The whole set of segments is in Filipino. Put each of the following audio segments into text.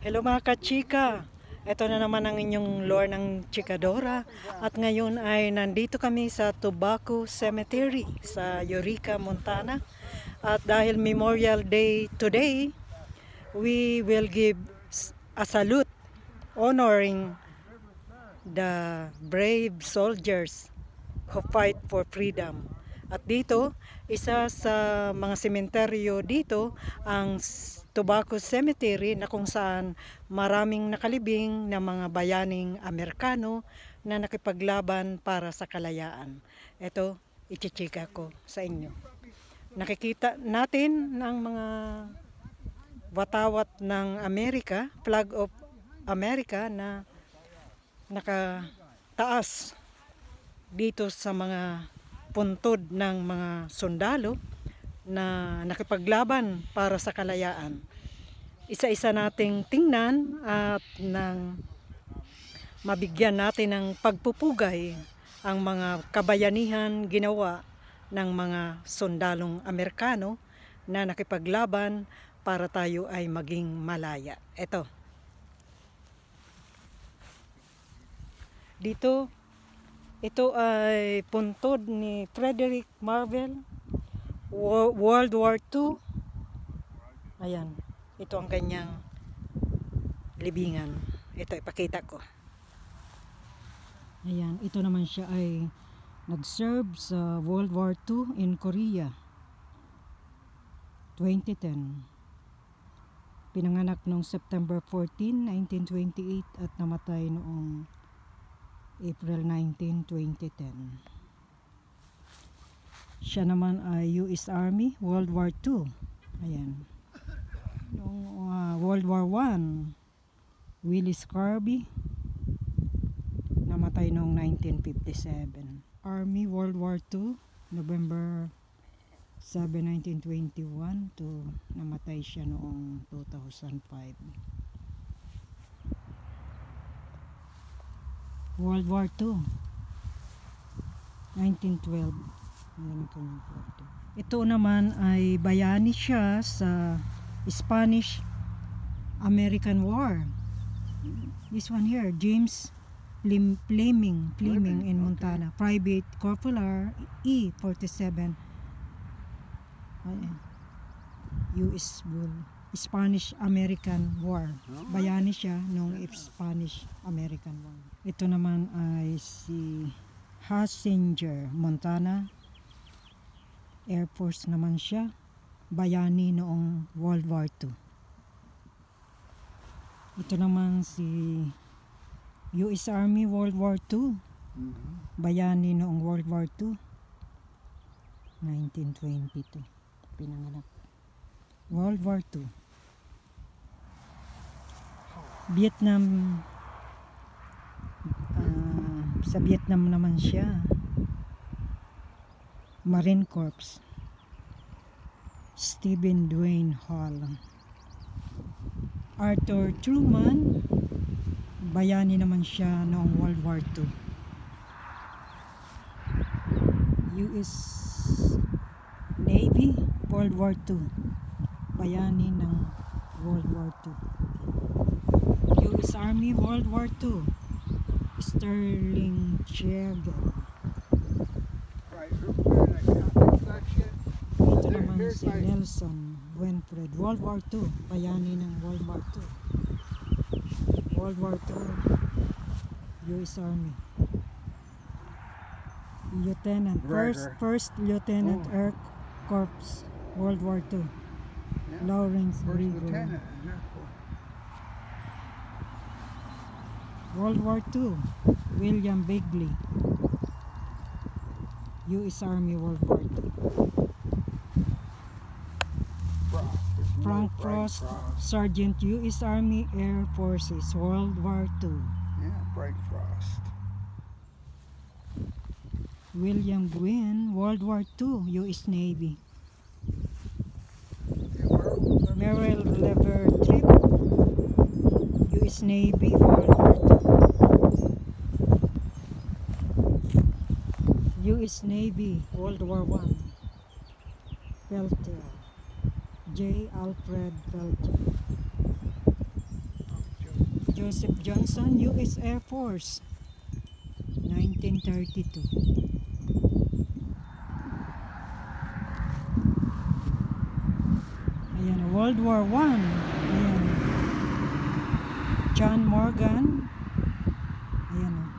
Hello mga kachika! Ito na naman ang inyong lore ng Chikadora. At ngayon ay nandito kami sa Tobacco Cemetery sa Eureka, Montana. At dahil Memorial Day today we will give a salute honoring the brave soldiers who fight for freedom at dito, isa sa mga sementeryo dito ang Tobacco Cemetery na kung saan maraming nakalibing na mga bayaning Amerikano na nakipaglaban para sa kalayaan. Ito, ichichika ko sa inyo. Nakikita natin ng mga watawat ng Amerika, flag of America na nakataas dito sa mga puntod ng mga sundalo na nakipaglaban para sa kalayaan. Isa-isa nating tingnan at nang mabigyan natin ng pagpupugay ang mga kabayanihan ginawa ng mga sundalong Amerikano na nakipaglaban para tayo ay maging malaya. Ito. Dito ito ay puntod ni Frederick Marvel, World War II. Ayan, ito ang kanyang libingan. Ito, ipakita ko. Ayan, ito naman siya ay nag-serve sa World War II in Korea. 2010. Pinanganak noong September 14, 1928 at namatay noong April 19, 2010. Siya naman ay US Army World War II. Ayan. Noong uh, World War I, Willis Carby namatay noong 1957. Army World War II, November 7, 1921 to namatay siya noong 2005. World War II 1912 ito naman ay bayani siya sa Spanish American War. This one here James Fleming Fleming in Montana. Private Corporal E47 US Bull Spanish-American War. Bayani siya nung Spanish-American War. Ito naman ay si Hassinger, Montana. Air Force naman siya. Bayani noong World War II. Ito naman si US Army World War II. Bayani noong World War II. 1922. Pinanganak. World War II. Vietnam. Uh, sa Vietnam naman siya. Marine Corps. Stephen Dwayne Hall. Arthur Truman. Bayani naman siya noong World War II US Navy World War II bayani ng World War II US Army World War II Sterling Chego ito naman si Nelson Winfred. World War II bayani ng World War II World War II US Army. Lieutenant. First First Lieutenant oh. Air Corps World War II yeah. Lawrence Grigor World War II, William Bigley, U.S. Army World War II. Frank Frost, Sergeant U.S. Army Air Forces, World War II. Yeah, Frank Frost. William Gwynn, World War II, U.S. Navy. Merrill Lever U.S. Navy, World War U.S. Navy, World War I. Peltier, J. Alfred Peltier. Joseph Johnson, U.S. Air Force, 1932. Ayan, World War One. Ayan. John Morgan. Ayan. o.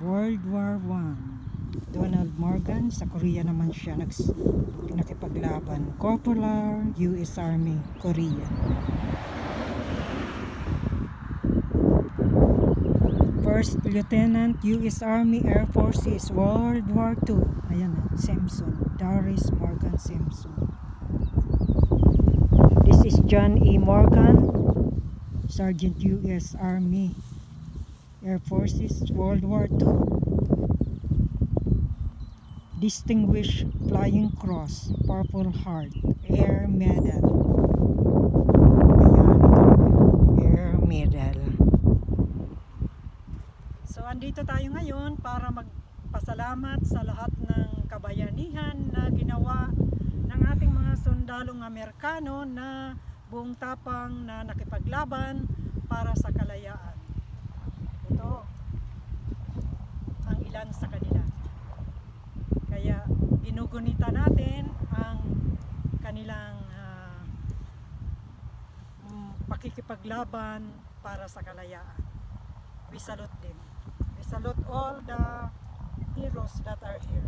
World War One. Donald Morgan, sa Korea naman siya nags, nakipaglaban. Corporal, U.S. Army, Korea. First Lieutenant, U.S. Army Air Forces, World War II. Ayan na, Simpson. Doris Morgan Simpson. This is John E. Morgan, Sergeant U.S. Army Air Forces, World War II. Distinguished Flying Cross, Purple Heart, Air Medal. Ayan, ito. Air Medal. So, andito tayo ngayon para magpasalamat sa lahat ng kabayanihan na ginawa ng ating mga sundalong Amerikano na buong tapang na nakipaglaban para sa kalayaan. Ito ang ilan sa kanila. Kaya ginugunita natin ang kanilang mm, pakikipaglaban para sa kalayaan. We salute them. We salute all the heroes that are here.